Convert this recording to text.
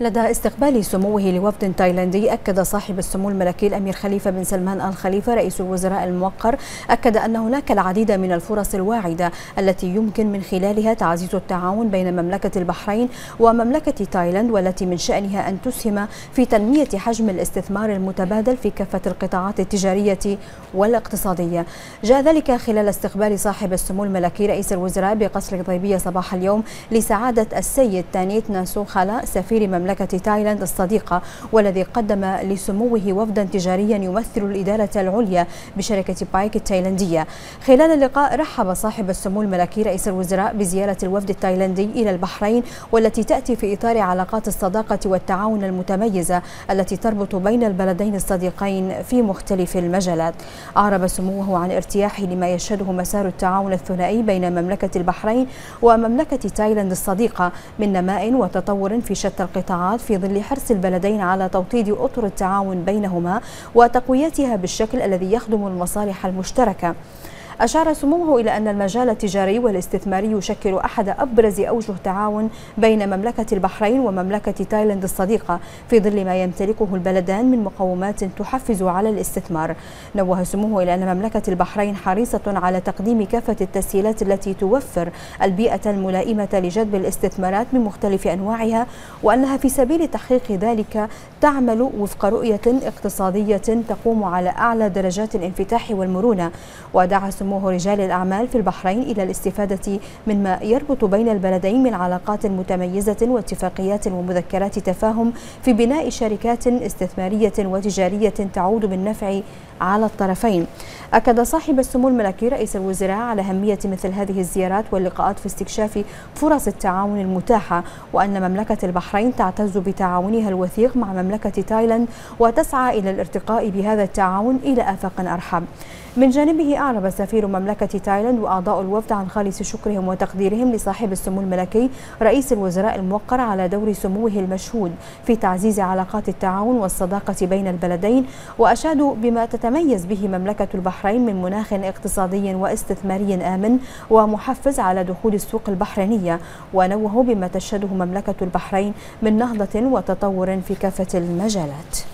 لدى استقبال سموه لوفد تايلاندي أكد صاحب السمو الملكي الأمير خليفة بن سلمان آل خليفة رئيس الوزراء الموقر أكد أن هناك العديد من الفرص الواعدة التي يمكن من خلالها تعزيز التعاون بين مملكة البحرين ومملكة تايلاند والتي من شأنها أن تسهم في تنمية حجم الاستثمار المتبادل في كافة القطاعات التجارية والاقتصادية. جاء ذلك خلال استقبال صاحب السمو الملكي رئيس الوزراء بقصر الغيبية صباح اليوم لسعادة السيد تانيت ناسو خلا سفير مملكة مملكة تايلاند الصديقة والذي قدم لسموه وفدا تجاريا يمثل الإدارة العليا بشركة بايك التايلاندية. خلال اللقاء رحب صاحب السمو الملكي رئيس الوزراء بزيارة الوفد التايلاندي إلى البحرين والتي تأتي في إطار علاقات الصداقة والتعاون المتميزة التي تربط بين البلدين الصديقين في مختلف المجالات. أعرب سموه عن ارتياحه لما يشهده مسار التعاون الثنائي بين مملكة البحرين ومملكة تايلاند الصديقة من نماء وتطور في شتى القطاعات القطاعات في ظل حرص البلدين على توطيد أطر التعاون بينهما وتقويتها بالشكل الذي يخدم المصالح المشتركة. أشار سموه إلى أن المجال التجاري والاستثماري يشكل أحد أبرز أوجه تعاون بين مملكة البحرين ومملكة تايلاند الصديقة في ظل ما يمتلكه البلدان من مقومات تحفز على الاستثمار. نوه سموه إلى أن مملكة البحرين حريصة على تقديم كافة التسهيلات التي توفر البيئة الملائمة لجذب الاستثمارات من مختلف أنواعها وأنها في سبيل تحقيق ذلك تعمل وفق رؤية اقتصادية تقوم على أعلى درجات الانفتاح والمرونة. ودعا سموه رجال الأعمال في البحرين إلى الاستفادة مما يربط بين البلدين من علاقات متميزة واتفاقيات ومذكرات تفاهم في بناء شركات استثمارية وتجارية تعود بالنفع على الطرفين. أكد صاحب السمو الملكي رئيس الوزراء على أهمية مثل هذه الزيارات واللقاءات في استكشاف فرص التعاون المتاحة وأن مملكة البحرين تعتز بتعاونها الوثيق مع مملكة تايلاند وتسعى إلى الارتقاء بهذا التعاون إلى آفاق أرحب. من جانبه أعرب سفير مملكة تايلاند وأعضاء الوفد عن خالص شكرهم وتقديرهم لصاحب السمو الملكي رئيس الوزراء الموقر على دور سموه المشهود في تعزيز علاقات التعاون والصداقة بين البلدين وأشادوا بما تتميز به مملكة البحرين من مناخ اقتصادي واستثماري آمن ومحفز على دخول السوق البحرينية ونوهوا بما تشهده مملكة البحرين من نهضة وتطور في كافة المجالات.